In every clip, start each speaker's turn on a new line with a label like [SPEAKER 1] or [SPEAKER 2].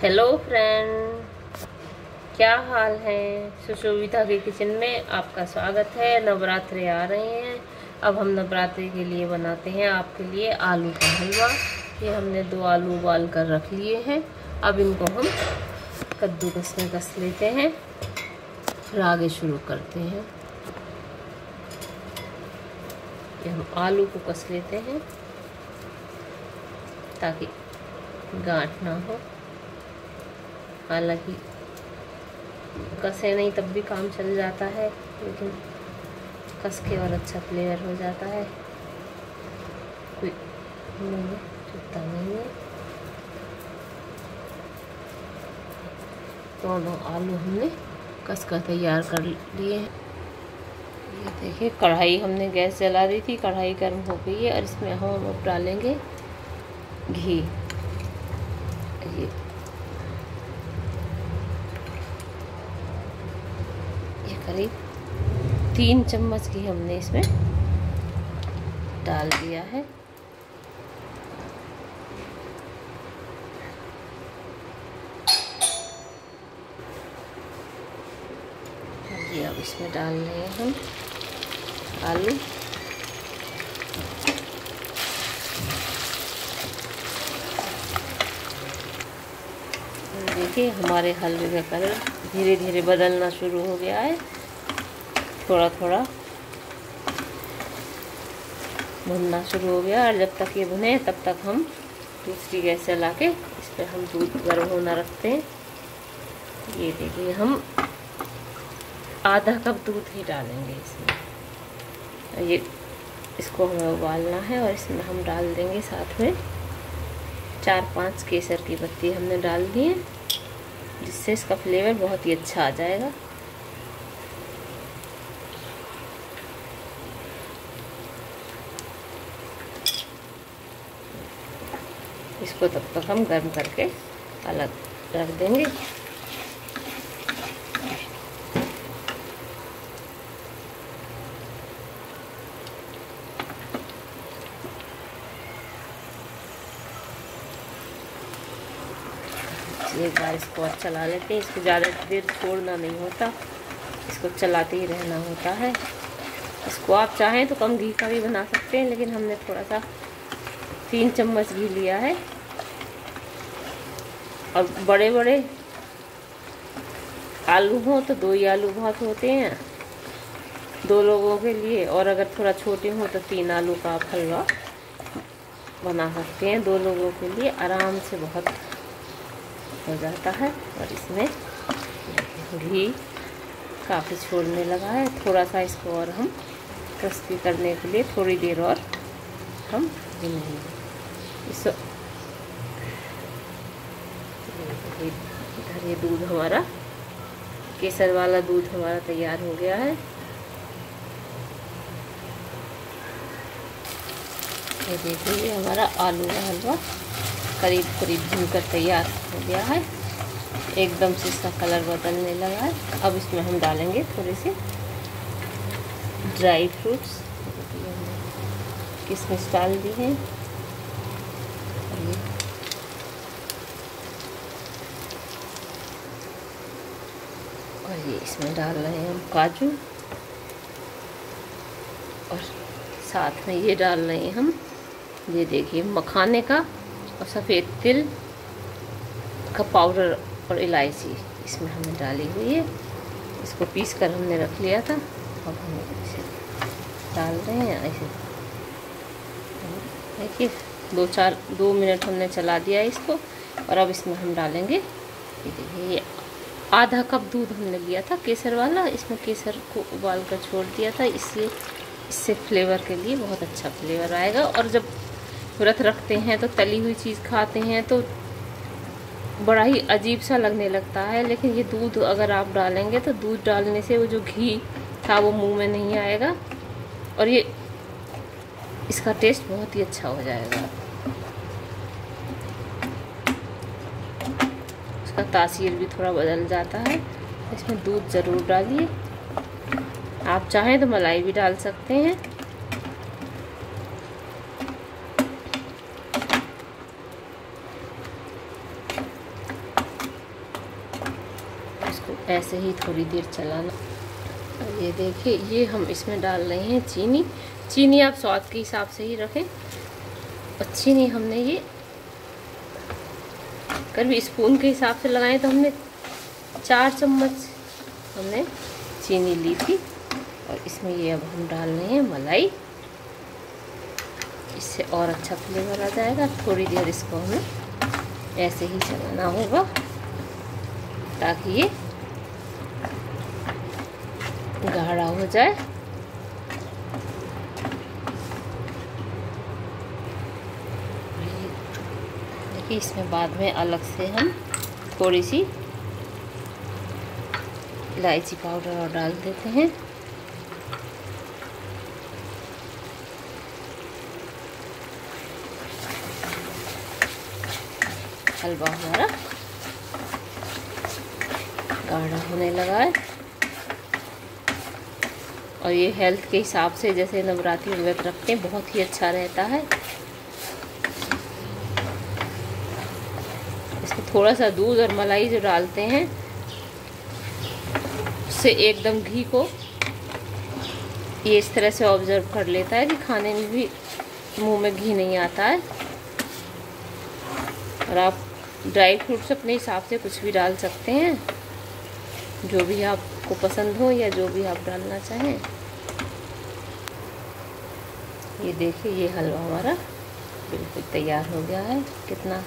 [SPEAKER 1] Hello friend क्या हाल है? सुशोभिता के किचन में आपका स्वागत है। नवरात्रे आ रहे हैं। अब हम नवरात्रि के लिए बनाते हैं आपके लिए आलू का हलवा। ये हमने दो आलू उबाल कर रख लिए हैं। अब इनको हम कद्दूकस में कस लेते हैं। फिर आगे शुरू करते हैं। ये हम आलू को कस लेते हैं ताकि गांठ ना हो। हालाँकि कसे नहीं, तब भी काम चल जाता है, लेकिन कस के और अच्छा फ्लेवर हो जाता है। कोई नहीं चुपता नहीं है। दोनों आलू हमने कस कर तैयार कर लिए हैं। ये देखिए, कढ़ाई हमने गैस जला दी थी, कढ़ाई गर्म हो गई है और इसमें हम अब डालेंगे घी। ये करीब तीन चम्मच घी हमने इसमें डाल दिया है। अब इसमें डाल रहे हैं हम आलू। देखिए, हमारे हलवे का कलर धीरे धीरे बदलना शुरू हो गया है। थोड़ा थोड़ा भुनना शुरू हो गया और जब तक ये भुने, तब तक हम दूसरी गैस चला के इस पर हम दूध गर्म होना रखते हैं। ये देखिए, हम आधा कप दूध ही डालेंगे इसमें। ये इसको हमें उबालना है और इसमें हम डाल देंगे साथ में चार पाँच केसर की पत्ती हमने डाल दी है। जिससे इसका फ्लेवर बहुत ही अच्छा आ जाएगा। इसको तब तक हम गर्म करके अलग रख देंगे। एक बार इसको और चला लेते हैं। इसको ज़्यादा देर छोड़ना नहीं होता। इसको चलाते ही रहना होता है। इसको आप चाहें तो कम घी का भी बना सकते हैं, लेकिन हमने थोड़ा सा तीन चम्मच घी लिया है। और बड़े बड़े आलू हों तो दो ही आलू बहुत होते हैं। दो लोगों के लिए, और अगर थोड़ा छोटे हों तो तीन आलू का आप हलवा बना सकते हैं दो लोगों के लिए। आराम से बहुत हो जाता है और इसमें घी काफ़ी छोड़ने लगा है। थोड़ा सा इसको और हम क्रिस्पी करने के लिए थोड़ी देर और हम भूनेंगे। इस इधर ये दूध हमारा, केसर वाला दूध हमारा तैयार हो गया है। ये देखिए हमारा आलू का हलवा। करीब करीब भूनकर तैयार हो गया है। एकदम से इसका कलर बदलने लगा है। अब इसमें हम डालेंगे थोड़े से ड्राई फ्रूट्स। किसमिस डाल दी है? और ये इसमें डाल रहे हैं हम काजू। और साथ में ये डाल रहे हैं हम, ये देखिए, मखाने का और सफ़ेद तिल का पाउडर और इलायची, इसमें हमने डाली हुई है। इसको पीस कर हमने रख लिया था। अब हम इसे डाल रहे हैं ऐसे देखिए, दो चार, दो मिनट हमने चला दिया इसको और अब इसमें हम डालेंगे। देखिए, ये आधा कप दूध हमने लिया था, केसर वाला। इसमें केसर को उबाल कर छोड़ दिया था इससे इससे फ्लेवर के लिए बहुत अच्छा फ्लेवर आएगा। और जब व्रत रखते हैं तो तली हुई चीज़ खाते हैं तो बड़ा ही अजीब सा लगने लगता है। लेकिन ये दूध अगर आप डालेंगे तो दूध डालने से वो जो घी था, वो मुँह में नहीं आएगा और ये, इसका टेस्ट बहुत ही अच्छा हो जाएगा। उसका तासीर भी थोड़ा बदल जाता है। इसमें दूध ज़रूर डालिए। आप चाहें तो मलाई भी डाल सकते हैं। ऐसे ही थोड़ी देर चलाना और ये देखिए, ये हम इसमें डाल रहे हैं चीनी। चीनी आप स्वाद के हिसाब से ही रखें। और चीनी हमने ये करीब स्पून के हिसाब से लगाए तो हमने चार चम्मच हमने चीनी ली थी। और इसमें ये अब हम डाल रहे हैं मलाई। इससे और अच्छा फ्लेवर आ जाएगा। थोड़ी देर इसको हमें ऐसे ही चलाना होगा, ताकि ये गाढ़ा हो जाए देखिए इसमें बाद में अलग से हम थोड़ी सी इलायची पाउडर और डाल देते हैं। हलवा हमारा गाढ़ा होने लगा है। और ये हेल्थ के हिसाब से जैसे नवरात्रि व्रत रखते हैं, बहुत ही अच्छा रहता है। इसमें थोड़ा सा दूध और मलाई जो डालते हैं, उससे एकदम घी को ये इस तरह से ऑब्ज़र्व कर लेता है कि खाने में भी मुँह में घी नहीं आता है। और आप ड्राई फ्रूट्स अपने हिसाब से कुछ भी डाल सकते हैं, जो भी आपको पसंद हो या जो भी आप डालना चाहें। ये देखिए, ये हलवा हमारा बिल्कुल तैयार हो गया है। कितना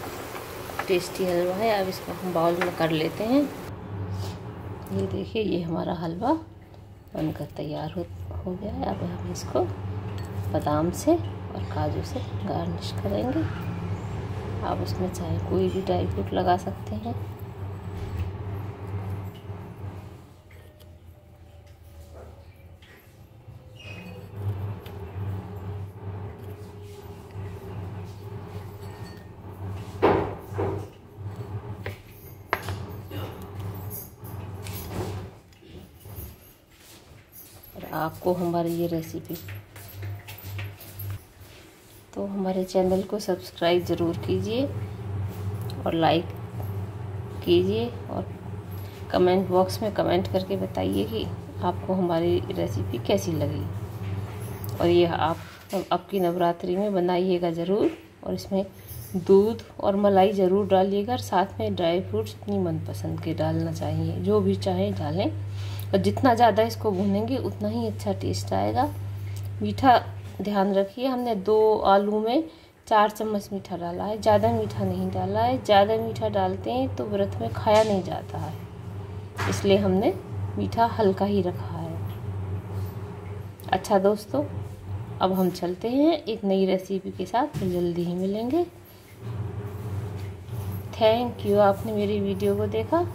[SPEAKER 1] टेस्टी हलवा है। अब इसको हम बाउल में कर लेते हैं। ये देखिए, ये हमारा हलवा बनकर तैयार हो हो गया है। अब हम इसको बादाम से और काजू से गार्निश करेंगे। आप उसमें चाहे कोई भी ड्राई फ्रूट लगा सकते हैं। आपको हमारी ये रेसिपी तो हमारे चैनल को सब्सक्राइब ज़रूर कीजिए और लाइक कीजिए और कमेंट बॉक्स में कमेंट करके बताइए कि आपको हमारी रेसिपी कैसी लगी। और ये आप, आपकी नवरात्रि में बनाइएगा ज़रूर और इसमें दूध और मलाई ज़रूर डालिएगा और साथ में ड्राई फ्रूट्स अपनी मनपसंद के डालना चाहिए, जो भी चाहें डालें। और जितना ज़्यादा इसको भूनेंगे, उतना ही अच्छा टेस्ट आएगा। मीठा ध्यान रखिए, हमने दो आलू में चार चम्मच मीठा डाला है। ज़्यादा मीठा नहीं डाला है। ज़्यादा मीठा डालते हैं तो व्रत में खाया नहीं जाता है। इसलिए हमने मीठा हल्का ही रखा है। अच्छा दोस्तों, अब हम चलते हैं। एक नई रेसिपी के साथ फिर जल्दी ही मिलेंगे। थैंक यू आपने मेरी वीडियो को देखा।